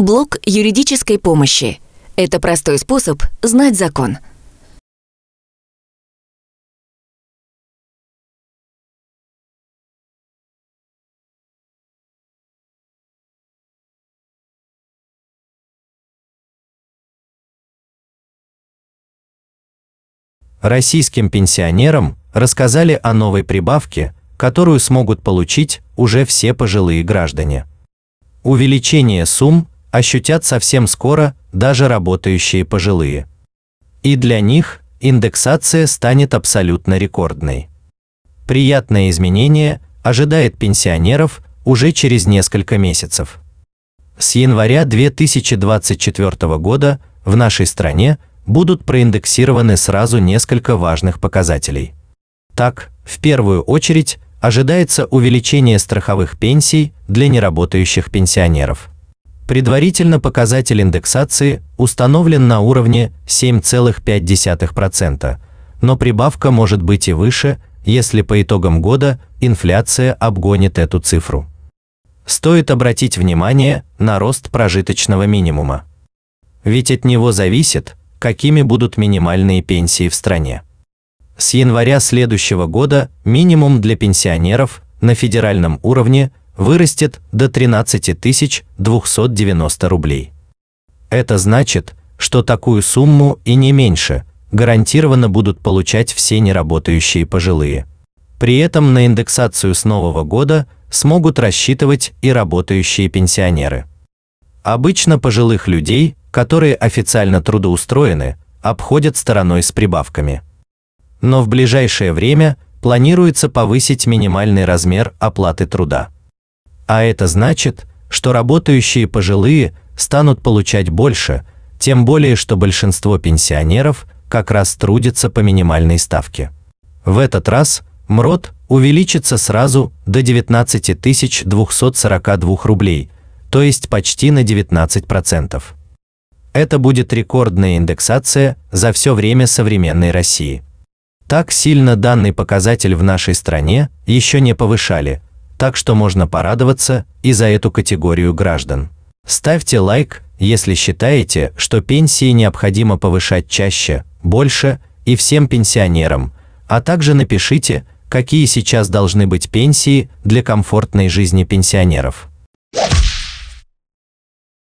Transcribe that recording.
Блок юридической помощи. Это простой способ знать закон. Российским пенсионерам рассказали о новой прибавке, которую смогут получить уже все пожилые граждане. Увеличение сумм ощутят совсем скоро даже работающие пожилые. И для них индексация станет абсолютно рекордной. Приятное изменение ожидает пенсионеров уже через несколько месяцев. С января 2024 года в нашей стране будут проиндексированы сразу несколько важных показателей. Так, в первую очередь ожидается увеличение страховых пенсий для неработающих пенсионеров. Предварительно показатель индексации установлен на уровне 7,5%, но прибавка может быть и выше, если по итогам года инфляция обгонит эту цифру. Стоит обратить внимание на рост прожиточного минимума. Ведь от него зависит, какими будут минимальные пенсии в стране. С января следующего года минимум для пенсионеров на федеральном уровне вырастет до 13 290 рублей. Это значит, что такую сумму и не меньше гарантированно будут получать все неработающие пожилые. При этом на индексацию с нового года смогут рассчитывать и работающие пенсионеры. Обычно пожилых людей которые официально трудоустроены, обходят стороной с прибавками. Но в ближайшее время планируется повысить минимальный размер оплаты труда. А это значит, что работающие пожилые станут получать больше, тем более что большинство пенсионеров как раз трудятся по минимальной ставке. В этот раз МРОД увеличится сразу до 19 242 рублей, то есть почти на 19%. Это будет рекордная индексация за все время современной России. Так сильно данный показатель в нашей стране еще не повышали, так что можно порадоваться и за эту категорию граждан. Ставьте лайк, если считаете, что пенсии необходимо повышать чаще, больше и всем пенсионерам, а также напишите, какие сейчас должны быть пенсии для комфортной жизни пенсионеров.